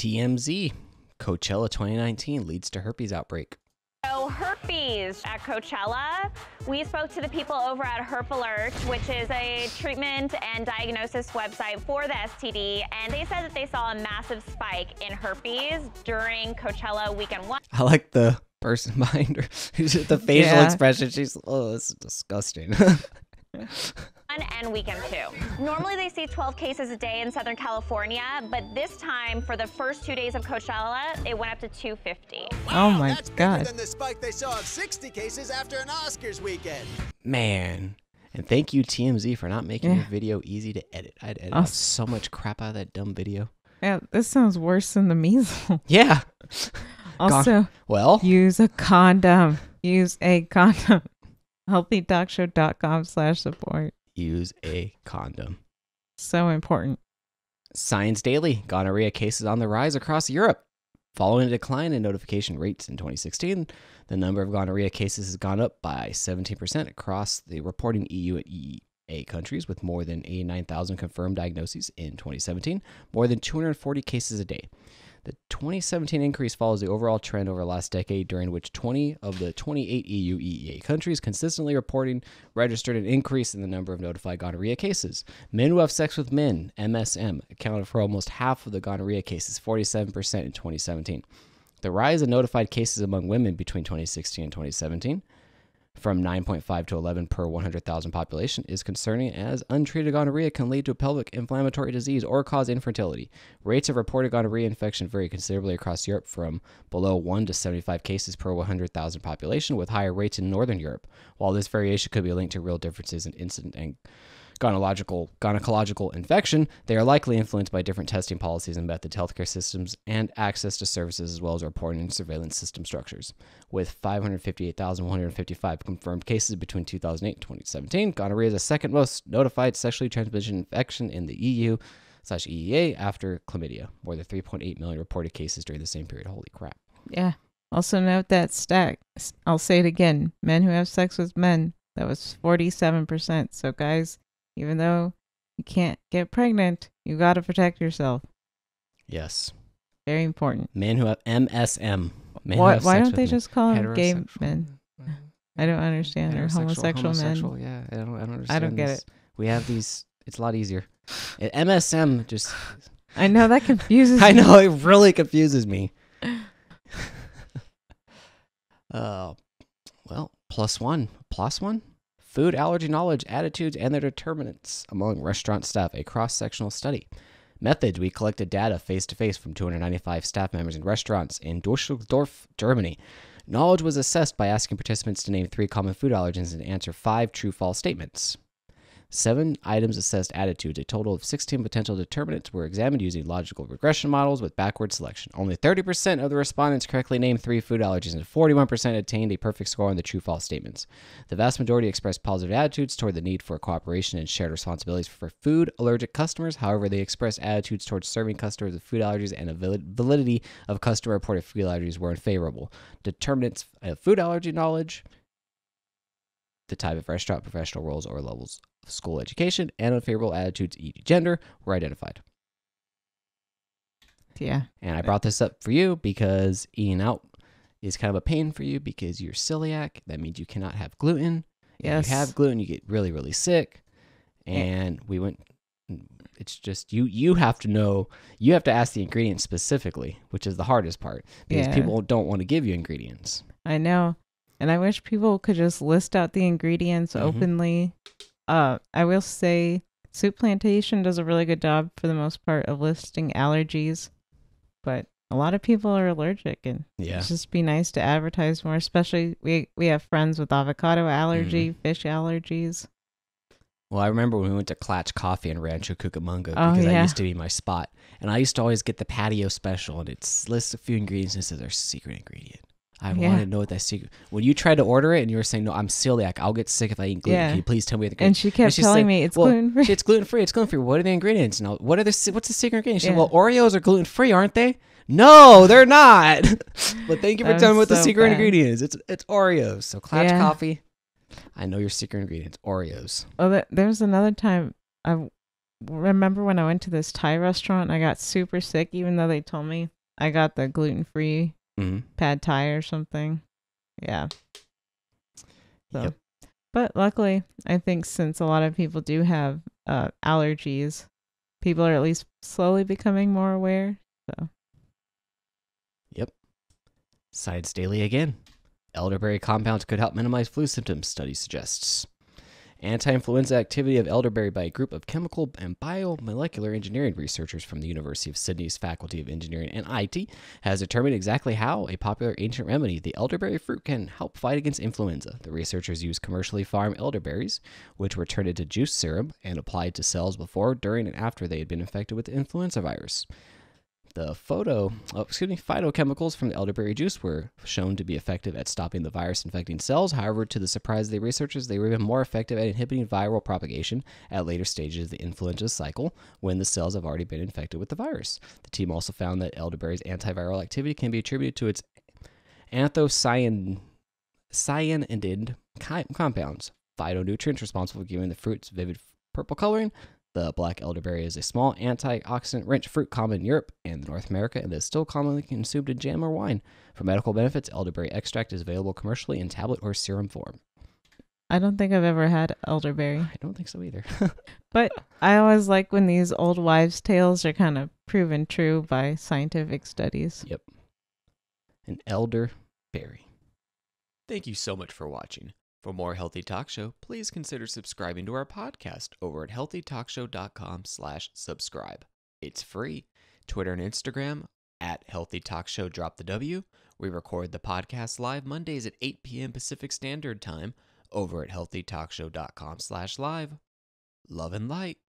TMZ. Coachella 2019 leads to herpes outbreak. So herpes at Coachella. We spoke to the people over at Herp Alert, which is a treatment and diagnosis website for the STD, and they said that they saw a massive spike in herpes during Coachella weekend one. I like the person behind her. the facial Yeah. expression. She's oh, this is disgusting. and weekend two. Normally they see 12 cases a day in Southern California, but this time for the first two days of Coachella, it went up to 250. Oh my That's bigger God. than the spike they saw of 60 cases after an Oscars weekend. Man. And thank you TMZ for not making Yeah. your video easy to edit. I'd edit Oh. so much crap out of that dumb video. Yeah, this sounds worse than the measles. Yeah. Also, Well, use a condom. Use a condom. HealthyTalkShow.com slash support. Use a condom. So important. Science Daily gonorrhea cases on the rise across Europe. Following a decline in notification rates in 2016, the number of gonorrhea cases has gone up by 17% across the reporting EU and EEA countries, with more than 89,000 confirmed diagnoses in 2017, more than 240 cases a day. The 2017 increase follows the overall trend over the last decade, during which 20 of the 28 EU EEA countries consistently reporting registered an increase in the number of notified gonorrhea cases. Men who have sex with men, MSM, accounted for almost half of the gonorrhea cases, 47% in 2017. The rise in notified cases among women between 2016 and 2017, from 9.5 to 11 per 100,000 population, is concerning as untreated gonorrhea can lead to pelvic inflammatory disease or cause infertility. Rates of reported gonorrhea infection vary considerably across Europe from below 1 to 75 cases per 100,000 population, with higher rates in Northern Europe. While this variation could be linked to real differences in incident and gynecological gynecological infection, they are likely influenced by different testing policies and methods, healthcare systems, and access to services, as well as reporting and surveillance system structures. With 558,155 confirmed cases between 2008 and 2017, gonorrhea is the second most notified sexually transmitted infection in the EU slash EEA after chlamydia. More than 3.8 million reported cases during the same period. Holy crap! Yeah. Also note that stat. I'll say it again. Men who have sex with men, that was 47%. So guys, even though you can't get pregnant, you got to protect yourself. Yes, Very important. men who have MSM. Men Why, have why don't they men. just call them gay men? I don't understand. Or Heterosexual, homosexual, homosexual, men. Yeah, I don't, I don't understand. I don't get this. it. We have these. It's a lot easier. Uh, MSM just. I know that confuses I know it really confuses me. uh, well, plus one, plus one. Food allergy knowledge, attitudes, and their determinants among restaurant staff. A cross-sectional study. Methods: We collected data face to face from 295 staff members in restaurants in Düsseldorf, Germany. Knowledge was assessed by asking participants to name three common food allergens and answer five true-false statements. Seven items assessed attitudes. A total of 16 potential determinants were examined using logical regression models with backward selection. Only 30% of the respondents correctly named three food allergies, and 41% attained a perfect score on the true false statements. The vast majority expressed positive attitudes toward the need for cooperation and shared responsibilities for food allergic customers. However, they expressed attitudes towards serving customers with food allergies and the validity of customer reported food allergies were unfavorable. Determinants of food allergy knowledge, the type of restaurant, professional roles, or levels school education, and unfavorable attitudes, e.g., gender, were identified. Yeah. And I brought this up for you because eating out is kind of a pain for you because you're celiac. That means you cannot have gluten. If Yes. you have gluten, you get really, really sick. Yeah. And we went. It's just you. You have to know. You have to ask the ingredients specifically, which is the hardest part because Yeah. people don't want to give you ingredients. I know. And I wish people could just list out the ingredients Mhm. openly. Uh, I will say Souplantation does a really good job for the most part of listing allergies, but a lot of people are allergic and Yeah. it'd just be nice to advertise more, especially we we have friends with avocado allergy, Mm-hmm. fish allergies. Well, I remember when we went to Klatch Coffee in Rancho Cucamonga Oh, because that used to be my spot, and I used to always get the patio special, and it lists a few ingredients and it says their secret ingredient. I Yeah. wanted to know what that secret. When you tried to order it and you were saying, "No, I'm celiac. I'll get sick if I eat gluten. Yeah. Can you please tell me the And she kept she telling said, me it's well, gluten free. It's gluten free. It's gluten free. What are the ingredients? No, what are the what's the secret ingredient? She said, Yeah. well, Oreos are gluten free, aren't they? No, they're not. but thank you for telling me what the secret bad. ingredient is. It's it's Oreos. So Klatch Yeah. Coffee. I know your secret ingredient. Oreos. Oh, there's another time I remember when I went to this Thai restaurant I got super sick, even though they told me I got the gluten free Mhm. pad Thai or something. Yeah. So, Yep. but luckily, I think since a lot of people do have uh, allergies, people are at least slowly becoming more aware. So, Yep. Science Daily again. Elderberry compounds could help minimize flu symptoms, study suggests. Anti influenza activity of elderberry by a group of chemical and biomolecular engineering researchers from the University of Sydney's Faculty of Engineering and IT has determined exactly how a popular ancient remedy, the elderberry fruit, can help fight against influenza. The researchers used commercially farmed elderberries, which were turned into juice serum and applied to cells before, during, and after they had been infected with the influenza virus. The photo, oh, excuse me, phytochemicals from the elderberry juice were shown to be effective at stopping the virus infecting cells. However, to the surprise of the researchers, they were even more effective at inhibiting viral propagation at later stages of the influenza cycle when the cells have already been infected with the virus. The team also found that elderberry's antiviral activity can be attributed to its anthocyan cyanidin compounds, phytonutrients responsible for giving the fruit's vivid purple coloring. The black elderberry is a small antioxidant rich fruit common in Europe and North America and is still commonly consumed in jam or wine. For medical benefits, elderberry extract is available commercially in tablet or serum form. I don't think I've ever had elderberry, I don't think so either. but I always like when these old wives' tales are kind of proven true by scientific studies. Yep. An elderberry. Thank you so much for watching. For more Healthy Talk Show, please consider subscribing to our podcast over at healthytalkshow.com slash subscribe. It's free. Twitter and Instagram at Healthy Talk Show Drop the W. We record the podcast live Mondays at 8 p.m. Pacific Standard Time over at healthytalkshow.com slash live. Love and light.